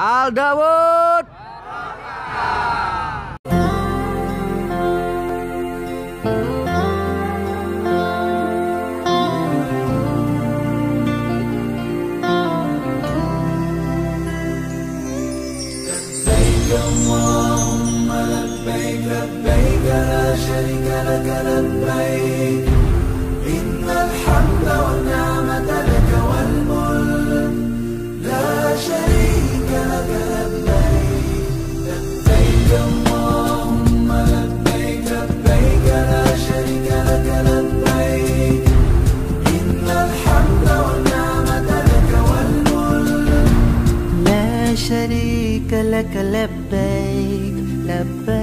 Al Dawud. Like a lip babe, lip babe.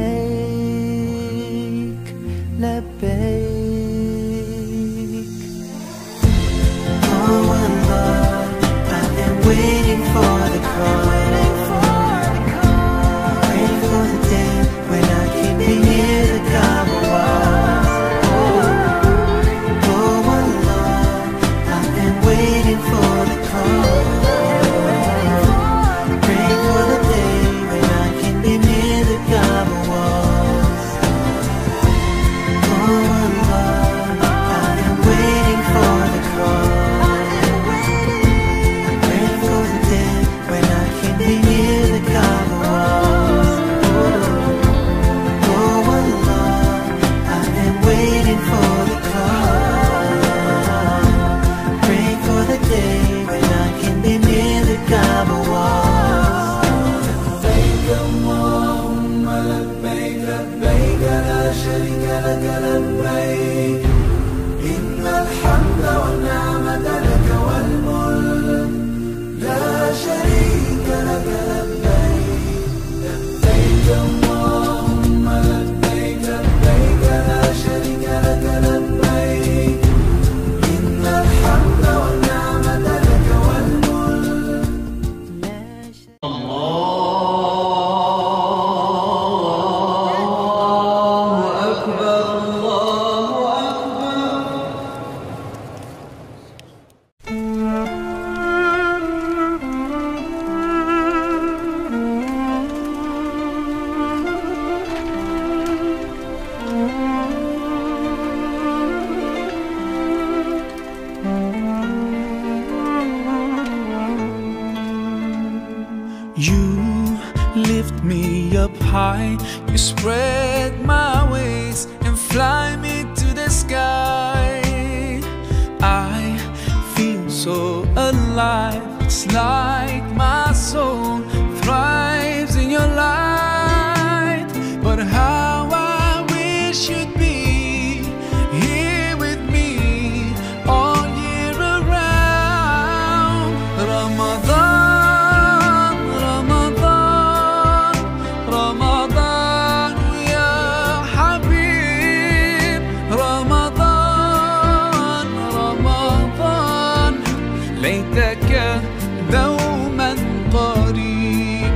up high. You spread my wings and fly me to the sky. I feel so alive, it's like my وعدك دوما قريب.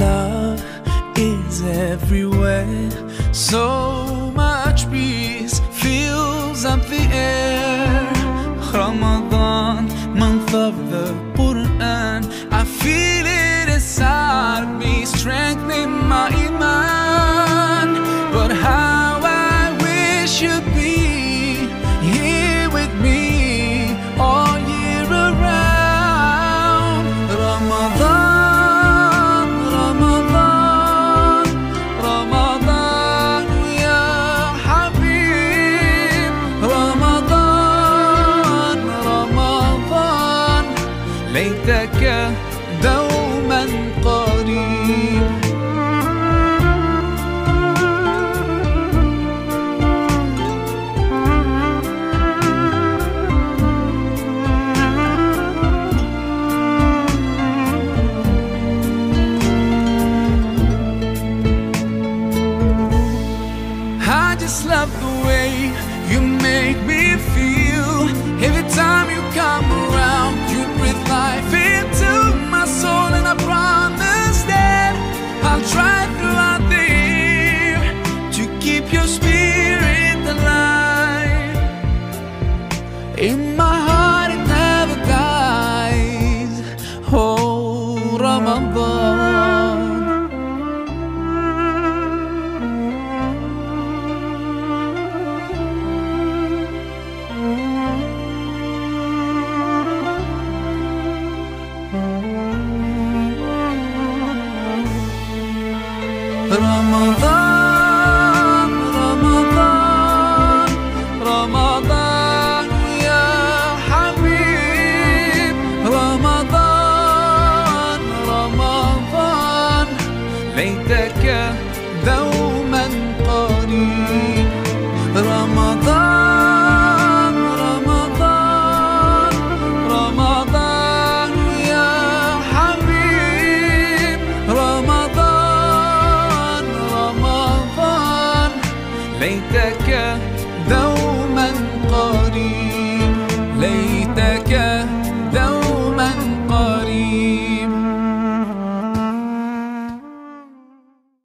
Love is everywhere so deep In my heart it never dies. Oh Ramadan. Ramadan. ليتك دوما قريب رمضان رمضان رمضان يا حبيب. رمضان رمضان. ليتك دوما قريب